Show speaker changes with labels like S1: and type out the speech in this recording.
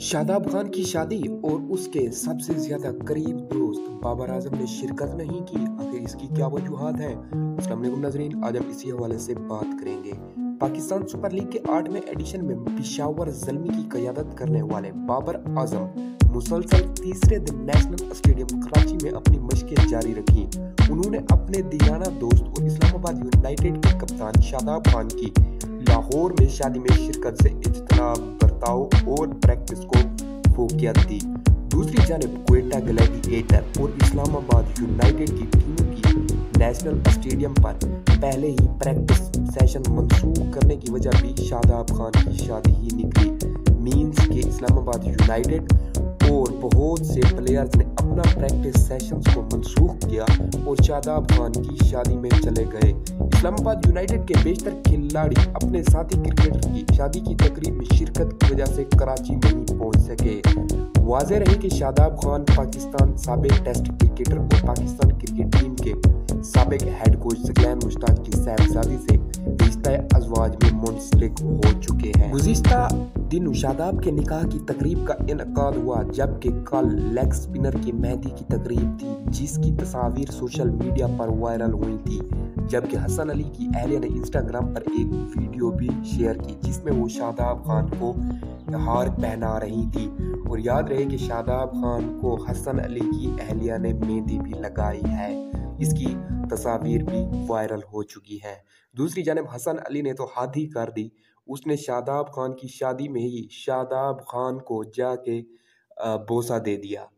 S1: शादाब खान की शादी और उसके सबसे ज़्यादा करीब दोस्त बाबर आज़म ने शिरकत नहीं की। आखिर इसकी क्या वजूहत है? नजरीन, आज हम इसी हवाले से बात करेंगे। पाकिस्तान सुपर लीग के आठवें एडिशन में पिशावर जलमी की क्यादत करने वाले बाबर आज़म मुसलसल तीसरे दिन नेशनल स्टेडियम कराची में अपनी मशकें जारी रखी। उन्होंने अपने दीवाना दोस्त और इस्लामाबाद यूनाइटेड के कप्तान शादाब खान की लाहौर में शादी में शिरकत से इजतनाब बर्ताव और प्रैक्टिस को फोकियत दी। दूसरी जानब कोयटा ग्लैडिएटर और इस्लामाबाद यूनाइटेड की टीमों की नेशनल स्टेडियम पर पहले ही प्रैक्टिस सेशन मंसूख करने की वजह भी शादाब खान की शादी ही निकली। मीन्स के इस्लामाबाद यूनाइटेड और बहुत से प्लेयर्स ने अपना प्रैक्टिस सेशंस को मंसूख किया और शादाब खान की शादी में चले गए। इस्लामाबाद यूनाइटेड के बेशतर खिलाड़ी अपने साथी क्रिकेटर की शादी की तकरीब में शिरकत की वजह से कराची नहीं पहुँच सके। वाजे रहे कि शादाब खान पाकिस्तान सबक टेस्ट क्रिकेटर और पाकिस्तान क्रिकेट टीम के सबक हेड कोच सकलैन मुश्ताक की साहबजादी से रिश्ता अजवाज में मुंसलिक हो चुके हैं। गुजशत दिन शादाब के निकाह की तकरीब का इनका हुआ, जबकि कल लेग स्पिनर की मेहंदी की तकरीब थी, जिसकी तस्वीर सोशल मीडिया पर वायरल हुई थी। जबकि हसन अली की अहलिया ने इंस्टाग्राम पर एक वीडियो भी शेयर की, जिसमें वो शादाब खान को हार पहना रही थी। और याद रहे कि शादाब खान को हसन अली की अहलिया ने मेहंदी भी लगाई है। इसकी तस्वीर भी वायरल हो चुकी है। दूसरी जानब, हसन अली ने तो हाथ ही कर दी। उसने शादाब खान की शादी में ही शादाब खान को जाके बोसा दे दिया।